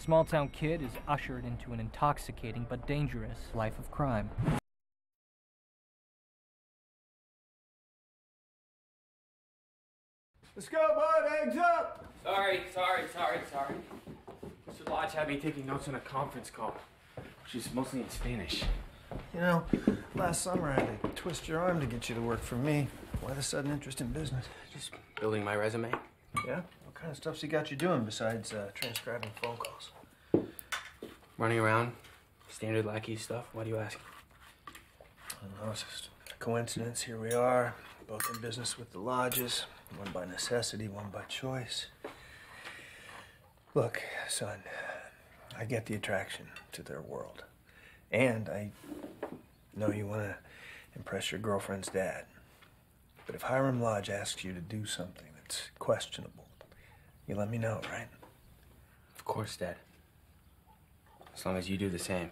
Small town kid is ushered into an intoxicating but dangerous life of crime. Let's go, bud. Eggs up. Sorry, sorry, sorry, sorry. Mr. Lodge had me taking notes on a conference call, which is mostly in Spanish. You know, last summer I had to twist your arm to get you to work for me. Why the sudden interest in business? Just building my resume. Yeah? What kind of stuff's he got you doing besides uh, transcribing phone calls? Running around, standard lackey stuff. Why do you ask? I don't know, it's just a coincidence. Here we are, both in business with the Lodges. One by necessity, one by choice. Look, son, I get the attraction to their world. And I know you want to impress your girlfriend's dad. But if Hiram Lodge asks you to do something that's questionable, you let me know, right? Of course, Dad. As long as you do the same.